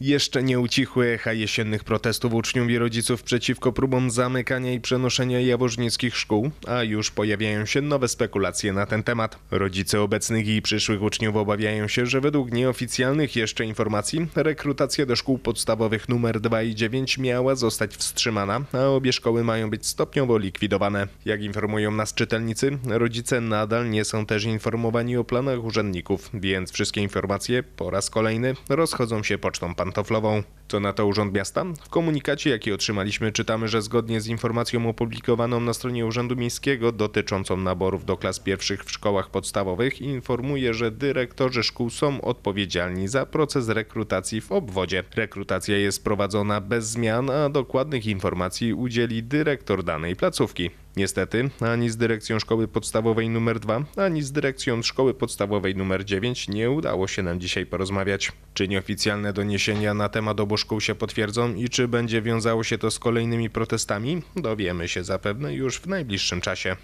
Jeszcze nie ucichły echa jesiennych protestów uczniów i rodziców przeciwko próbom zamykania i przenoszenia jaworznickich szkół, a już pojawiają się nowe spekulacje na ten temat. Rodzice obecnych i przyszłych uczniów obawiają się, że według nieoficjalnych jeszcze informacji rekrutacja do szkół podstawowych numer 2 i 9 miała zostać wstrzymana, a obie szkoły mają być stopniowo likwidowane. Jak informują nas czytelnicy, rodzice nadal nie są też informowani o planach urzędników, więc wszystkie informacje po raz kolejny rozchodzą się pocztą pantoflową. Co na to Urząd Miasta? W komunikacie, jaki otrzymaliśmy, czytamy, że zgodnie z informacją opublikowaną na stronie Urzędu Miejskiego dotyczącą naborów do klas pierwszych w szkołach podstawowych, informuje, że dyrektorzy szkół są odpowiedzialni za proces rekrutacji w obwodzie. Rekrutacja jest prowadzona bez zmian, a dokładnych informacji udzieli dyrektor danej placówki. Niestety, ani z dyrekcją szkoły podstawowej nr 2, ani z dyrekcją szkoły podstawowej nr 9 nie udało się nam dzisiaj porozmawiać. Czy nieoficjalne doniesienia na temat obu szkół się potwierdzą i czy będzie wiązało się to z kolejnymi protestami? Dowiemy się zapewne już w najbliższym czasie.